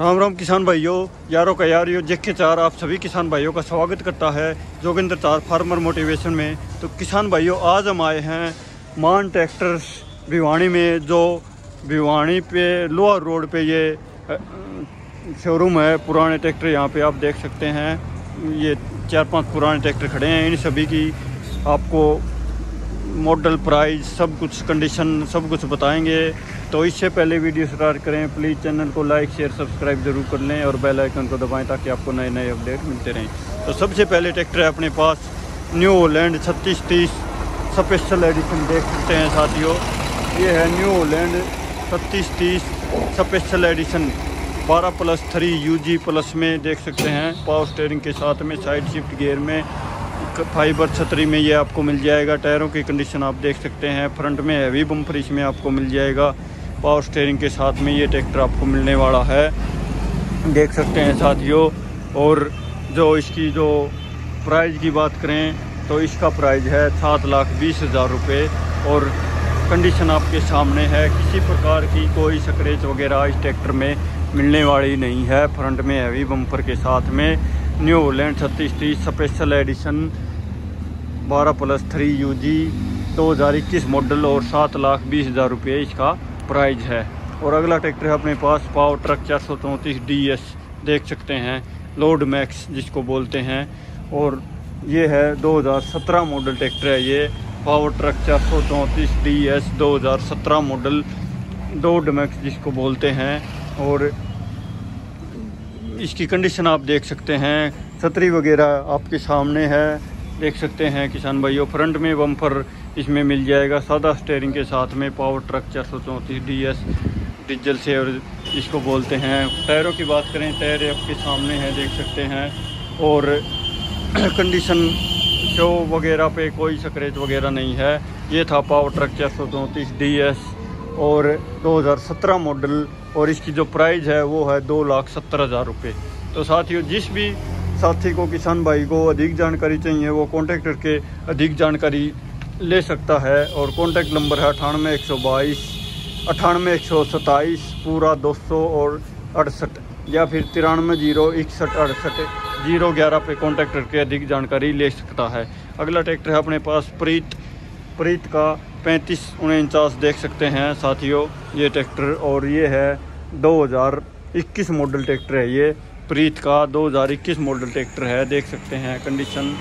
राम राम किसान भाइयों, यारों का यारियों जेके के चार, आप सभी किसान भाइयों का स्वागत करता है जोगिंदर चार फार्मर मोटिवेशन में। तो किसान भाइयों, आज हम आए हैं मान ट्रैक्टर्स भिवानी में, जो भिवानी पे, लोअर रोड पे ये शोरूम है, पुराने ट्रैक्टर यहाँ पे आप देख सकते हैं। ये चार पाँच पुराने ट्रैक्टर खड़े हैं, इन सभी की आपको मॉडल प्राइस सब कुछ कंडीशन सब कुछ बताएँगे। तो इससे पहले वीडियो स्टार्ट करें। प्लीज़ चैनल को लाइक शेयर सब्सक्राइब ज़रूर कर लें और बेल आइकन को दबाएँ ताकि आपको नए नए अपडेट मिलते रहें। तो सबसे पहले ट्रैक्टर है अपने पास। न्यू होलैंड छत्तीस तीस स्पेशल एडिशन देख सकते हैं साथियों। ये है न्यू होलैंड छत्तीस तीस special edition 12 plus three U G plus में देख सकते हैं। पावर स्टेयरिंग के साथ में साइड शिफ्ट गियर में। फाइबर छतरी में ये आपको मिल जाएगा। टायरों की कंडीशन आप देख सकते हैं। फ्रंट में हैवी बम्पर इसमें आपको मिल जाएगा। पावर स्टेयरिंग के साथ में ये ट्रैक्टर आपको मिलने वाला है। देख सकते हैं साथियों, और जो इसकी जो प्राइस की बात करें तो इसका प्राइस है सात लाख बीस हज़ार रुपये और कंडीशन आपके सामने है। किसी प्रकार की कोई स्क्रेच वगैरह इस ट्रैक्टर में मिलने वाली नहीं है। फ्रंट में हैवी बम्पर के साथ में न्यू होलैंड छत्तीस तीस स्पेशल एडिशन बारह प्लस थ्री यू जी दो हज़ार इक्कीस मॉडल और सात लाख बीस हज़ार रुपये इसका प्राइस है। और अगला ट्रैक्टर है अपने पास पावर ट्रक चार सौ चौंतीस डी एस देख सकते हैं, लोड मैक्स जिसको बोलते हैं। और ये है 2017 मॉडल ट्रैक्टर है ये, पावर ट्रक चार सौ चौंतीस डी एस दो हज़ार सत्रह मॉडल, लोड मैक्स जिसको बोलते हैं। और इसकी कंडीशन आप देख सकते हैं, छतरी वगैरह आपके सामने है देख सकते हैं किसान भाइयों फ्रंट में बम्फर इसमें मिल जाएगा। सादा स्टेयरिंग के साथ में पावर ट्रक चार सौ चौंतीस डी एस डीजल से और इसको बोलते हैं। टायरों की बात करें, टायर आपके सामने हैं, देख सकते हैं। और कंडीशन शो वगैरह पे कोई स्क्रेच वगैरह नहीं है। ये था पावर ट्रक चार सौ चौंतीस डी एस और 2017 मॉडल और इसकी जो प्राइस है वो है दो लाख सत्तर हज़ार रुपये तो साथियों, जिस भी साथी को, किसान भाई को अधिक जानकारी चाहिए, वो कॉन्टेक्ट करके अधिक जानकारी ले सकता है। और कॉन्टैक्ट नंबर है अठानवे एक सौ बाईस, अठानवे एक सौ सताईस पूरा दो सौ और अड़सठ, या फिर तिरानवे ज़ीरो इकसठ अड़सठ, ज़ीरो ग्यारह पे कॉन्टैक्ट करके अधिक जानकारी ले सकता है। अगला ट्रैक्टर है अपने पास, प्रीत प्रीत का पैंतीस उनचास देख सकते हैं साथियों, ये ट्रैक्टर और ये है 2021 मॉडल ट्रैक्टर है ये। प्रीत का 2021 मॉडल ट्रैक्टर है, देख सकते हैं कंडीशन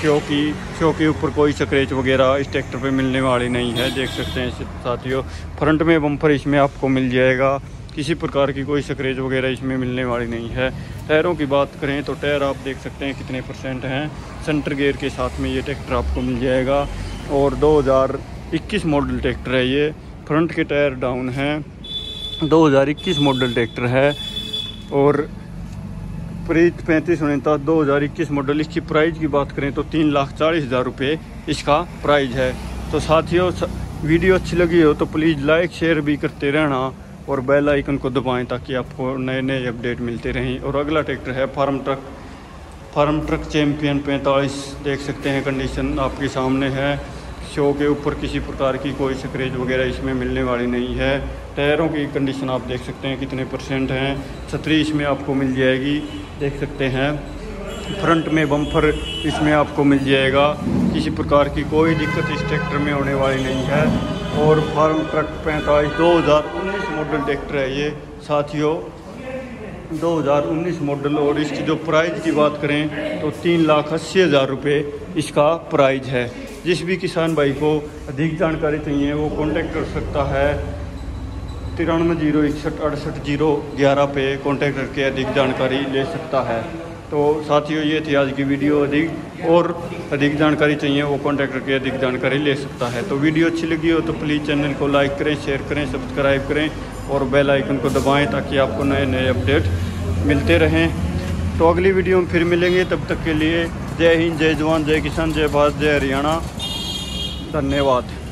शो की शो के ऊपर कोई स्क्रेच वगैरह इस ट्रैक्टर पे मिलने वाली नहीं है, देख सकते हैं साथियों। फ्रंट में बम्पर इसमें आपको मिल जाएगा। किसी प्रकार की कोई स्क्रेच वगैरह इसमें मिलने वाली नहीं है। टायरों की बात करें तो टायर आप देख सकते हैं कितने परसेंट हैं। सेंटर गेयर के साथ में ये ट्रैक्टर आपको मिल जाएगा। और 2021 मॉडल ट्रैक्टर है ये। फ्रंट के टायर डाउन हैं। 2021 मॉडल ट्रैक्टर है। और प्रीत पैंतीस उनतालीस दो हज़ार इक्कीस मॉडल इसकी प्राइस की बात करें तो तीन लाख चालीस हज़ार रुपये इसका प्राइस है। तो साथियों वीडियो अच्छी लगी हो तो प्लीज़ लाइक शेयर भी करते रहना और बेल आइकन को दबाएँ ताकि आपको नए नए अपडेट मिलते रहें। और अगला ट्रैक्टर है Farmtrac. Farmtrac champion पैंतालीस, देख सकते हैं कंडीशन आपके सामने है। शो के ऊपर किसी प्रकार की कोई स्क्रेच वगैरह इसमें मिलने वाली नहीं है। टायरों की कंडीशन आप देख सकते हैं कितने परसेंट हैं। छतरी इसमें आपको मिल जाएगी, देख सकते हैं। फ्रंट में बम्फर इसमें आपको मिल जाएगा। किसी प्रकार की कोई दिक्कत इस ट्रैक्टर में होने वाली नहीं है। और फार्म ट्रक पैंतालीस, दो हज़ार उन्नीस मॉडल ट्रैक्टर है ये। साथियों 2019 मॉडल और इसकी जो प्राइस की बात करें तो तीन लाख अस्सी हज़ार रुपये इसका प्राइज है। जिस भी किसान भाई को अधिक जानकारी चाहिए, वो कांटेक्ट कर सकता है। तिरानवे ज़ीरो इकसठ अड़सठ ज़ीरो ग्यारह पे कांटेक्ट करके अधिक जानकारी ले सकता है। तो साथियों, ये थी आज की वीडियो। अधिक और अधिक जानकारी चाहिए, वो कांटेक्ट करके अधिक जानकारी ले सकता है। तो वीडियो अच्छी लगी हो तो प्लीज़ चैनल को लाइक करें शेयर करें सब्सक्राइब करें और बेल आइकन को दबाएँ ताकि आपको नए नए अपडेट मिलते रहें। तो अगली वीडियो में फिर मिलेंगे। तब तक के लिए जय हिंद जय जवान जय किसान जय भारत जय हरियाणा। धन्यवाद।